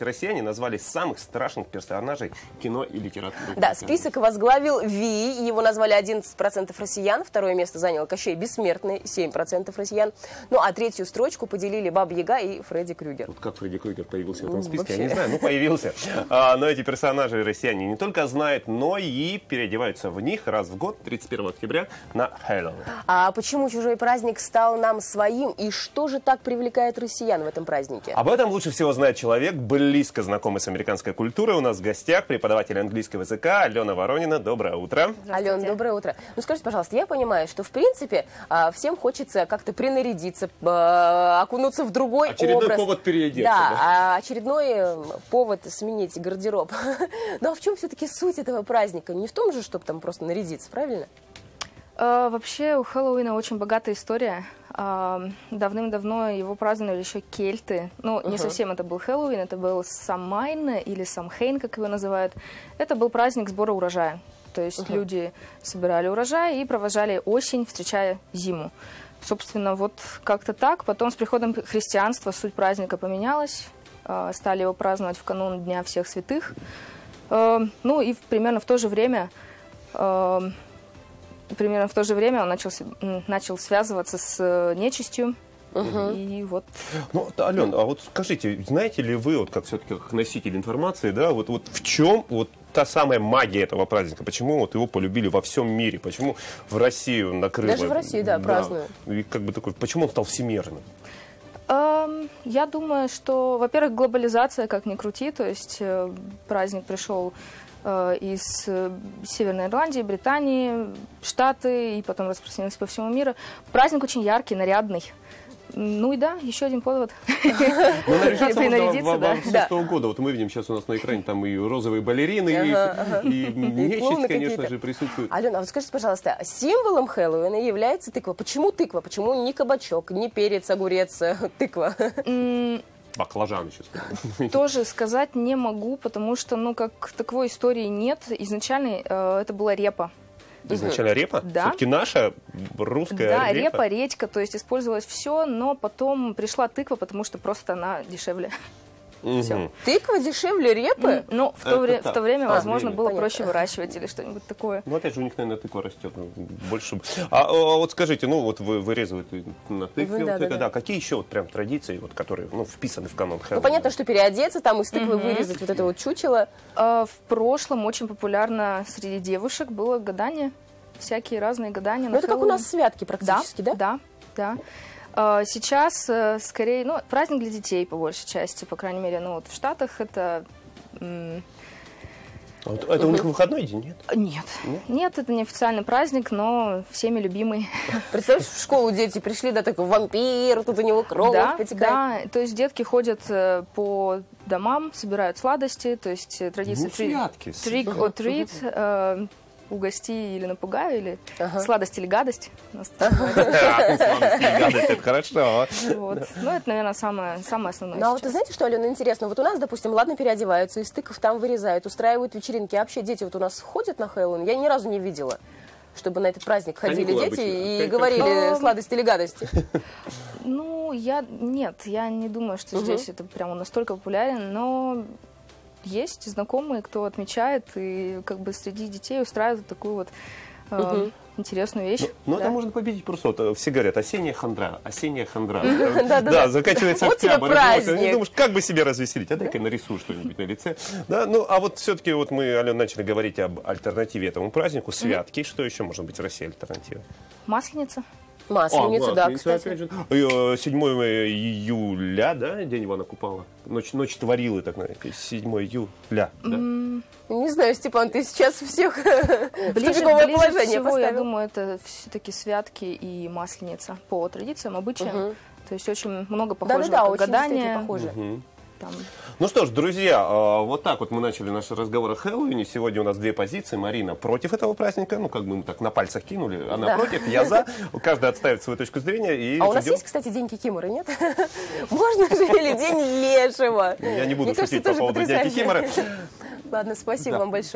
Россияне назвали самых страшных персонажей кино и литературы. Да, список возглавил Ви, его назвали 11% россиян, второе место занял Кощей Бессмертный, 7% россиян, ну а третью строчку поделили Баба Яга и Фредди Крюгер. Вот как Фредди Крюгер появился в этом Ну, списке, вообще. я не знаю, ну появился. А, но эти персонажи россияне не только знают, но и переодеваются в них раз в год, 31 октября, на Хэллоуин. А почему чужой праздник стал нам своим и что же так привлекает россиян в этом празднике? Об этом лучше всего знает человек, близко знакомый с американской культурой. У нас в гостях преподаватель английского языка Алена Воронина. Доброе утро. Ален, доброе утро. Ну скажите, пожалуйста, я понимаю, что в принципе а, всем хочется как-то принарядиться, а, окунуться в другой Очередной образ. повод переодеться, Да, да. а очередной м, повод сменить гардероб. Ну а в чем все-таки суть этого праздника? Не в том же, чтобы там просто нарядиться, правильно? Э, Вообще у Хэллоуина очень богатая история. А, Давным-давно его праздновали еще кельты. Ну, не совсем это был Хэллоуин, это был Самайн или Самхейн, как его называют. Это был праздник сбора урожая. То есть люди собирали урожай и провожали осень, встречая зиму. Собственно, вот как-то так. Потом с приходом христианства суть праздника поменялась. А, Стали его праздновать в канун Дня всех святых. Ну и примерно в то же время примерно в то же время он начал, с- м, начал связываться с э, нечистью. И вот Ну, да, Ален, а вот скажите, знаете ли вы, вот как все-таки как носитель информации, да, вот, вот в чем вот та самая магия этого праздника? Почему вот его полюбили во всем мире? Почему в Россию накрыло? Даже в России, да, празднуют. И как бы такой, почему он стал всемирным? эм, я думаю, что, во-первых, глобализация, как ни крути, то есть э, праздник пришел из э, Северной Ирландии, Британии, Штаты и потом распространился по всему миру. Праздник очень яркий, нарядный. Ну и да, еще один повод. Ну, наряжаться можно во- да. все что угодно. Вот мы видим сейчас у нас на экране там и розовые балерины, и- нечисть, конечно же, присутствует. Алена, а вот скажите, пожалуйста, символом Хэллоуина является тыква. Почему тыква? Почему не кабачок, не перец, огурец, тыква? Баклажан еще. Тоже сказать не могу, потому что, ну, как таковой истории нет. Изначально э, это была репа. Изначально репа? Да. Все-таки наша русская да, репа? репа, редька, то есть использовалось все, но потом пришла тыква, потому что просто она дешевле. Всё. Тыква дешевле репы? Ну, в то, вре- в то время, то возможно, время. было Понятно. проще выращивать или что-нибудь такое. Ну, опять же, у них, наверное, тыква растет ну, больше. А, а вот скажите, ну, вот вы вырезывают на тыкве, Вы- вот да, да, да. да, какие еще вот прям традиции, вот, которые, ну, вписаны в канон Ну, понятно, что переодеться, там из тыквы вырезать вот это вот чучело. А, в прошлом очень популярно среди девушек было гадание, всякие разные гадания. Ну, это как у нас святки практически, да? Да, да. А, Сейчас э, скорее, ну, праздник для детей по большей части, по крайней мере, ну вот в Штатах это А вот это у них выходной день, нет? нет, нет, это не официальный праздник, но всеми любимый. Представляешь, в школу дети пришли, да, такой вампир, тут у него кровь Да, потекает. да, то есть детки ходят э, по домам, собирают сладости, то есть э, традиция Ну, святки. trick or treat, угости или напугай, или Ага. сладость или гадость. гадости, это хорошо. Ну, это, наверное, самое, самое основное Ну, а вот вы знаете, что, Алена, интересно? Вот у нас, допустим, ладно, переодеваются, из тыков там вырезают, устраивают вечеринки. А вообще дети вот у нас ходят на Хэллоуин? Я ни разу не видела, чтобы на этот праздник ходили Каникулы дети обычно. и Как- говорили как- сладости или гадости. Ну, я... Нет, я не думаю, что здесь это прямо настолько популярен, но есть знакомые, кто отмечает, и как бы среди детей устраивают такую вот э, интересную вещь. Ну, Да. это можно победить просто. Вот, э, все говорят, осенняя хандра, осенняя хандра. Да-да-да. Да, заканчивается октябрь. праздник. И думаешь, как бы себя развеселить? А дай-ка нарисую что-нибудь на лице. Да, ну, а вот все-таки вот мы, Алена, начали говорить об альтернативе этому празднику, святки. Что еще может быть в России альтернатива? Масленица. Масленица, да, Масленица, кстати. опять же. Э, 7 июля, да, день Ивана Купала? Ночь, ночь творилы, так наверное, 7 июля, да. Не знаю, Степан, ты сейчас всех в Ближе, тупиковое ближе положение всего, я поставил. думаю, это все-таки святки и масленица по традициям, обычаям. То есть очень много похожего Да-да-да, как очень действительно гадания. похоже. Там, Ну что ж, друзья, э, вот так вот мы начали наш разговор о Хэллоуине. Сегодня у нас две позиции. Марина против этого праздника, ну как бы мы так на пальцах кинули. Она Да. против, я за. Каждый отставит свою точку зрения. И А у нас ждем. есть, кстати, день кикиморы, нет? Можно же или день лешего? Я не буду Мне кажется, шутить по тоже поводу Дня. Кикиморы. Ладно, спасибо Да. вам большое.